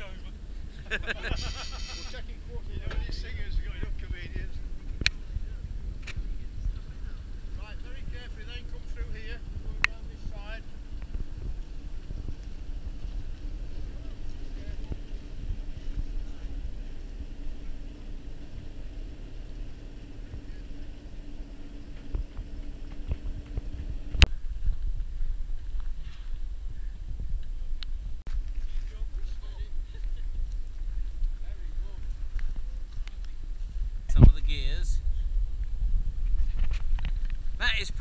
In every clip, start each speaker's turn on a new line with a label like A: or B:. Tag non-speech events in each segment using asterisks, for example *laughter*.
A: over. We're checking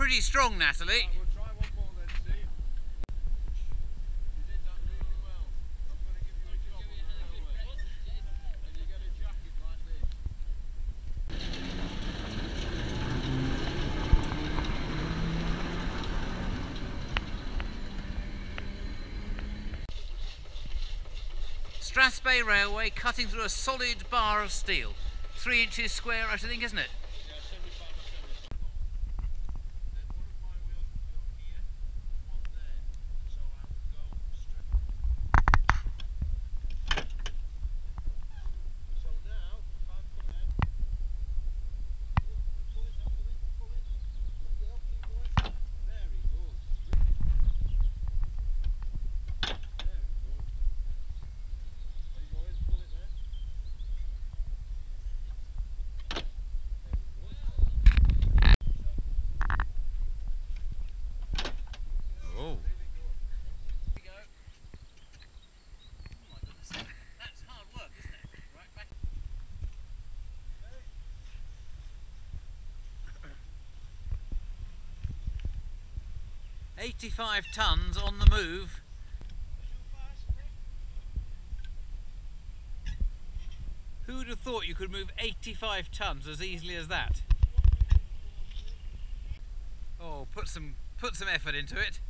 A: pretty strong, Natalie. Strathspey Railway cutting through a solid bar of steel. Three inches square, I should think, isn't it? 85 tons on the move. Who would have thought you could move 85 tons as easily as that? Oh, put some, put some effort into it.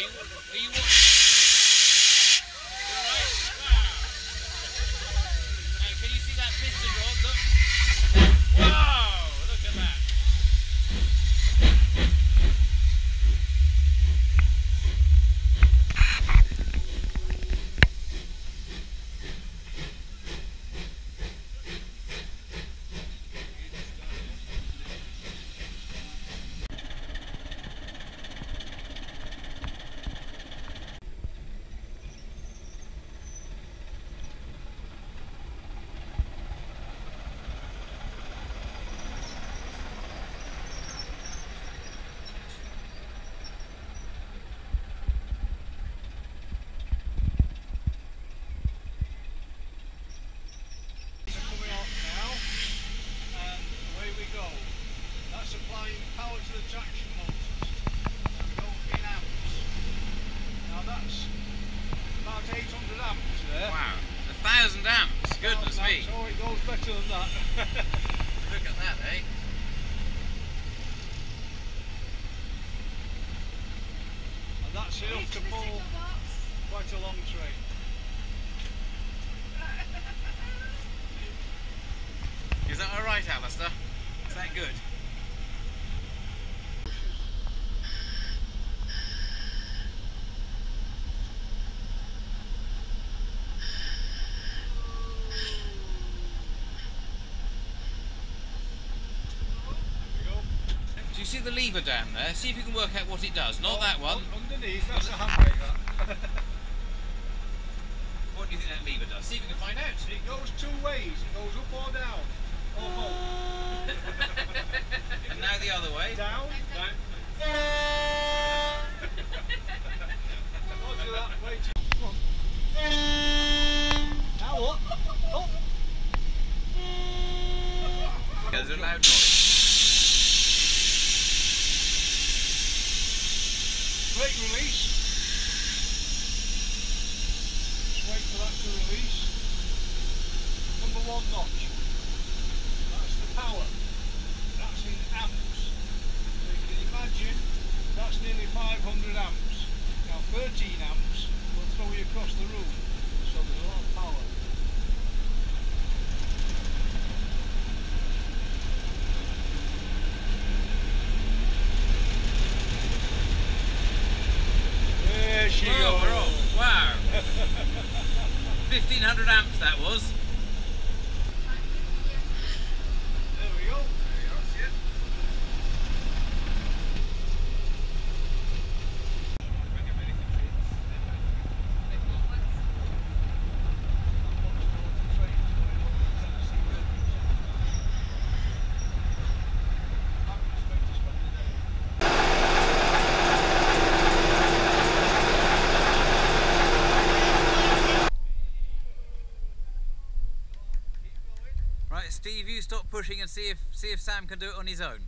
B: aí, aí o that's enough to pull quite a long train.
A: Is that alright, Alistair? Is that good?
B: There we go.
A: Do you see the lever down there? See if you can work out what it does. Not
B: Oh,
A: that one.
B: Underneath, that's a handbrake that. *laughs*
A: What do you think that lever does? See if you can find out.
B: It goes two ways. It goes up or down. *laughs* Or both.
A: And now the other way.
B: Down. Down. *laughs* Roger that. Wait. Come on. Now what? Oh.
A: There's a loud noise.
B: Brake release. Just wait for that to release. Number one notch. That's the power. That's in amps. So you can imagine that's nearly 500 amps. Now 13 amps will throw you across the room. So there's a lot of power. There she
A: Oh,
B: goes.
A: we're off. Wow. 1500 amps that was.
B: There we go. There you are, see it?
A: Right, Steve, you stop pushing and see if see if Sam can do it on his own.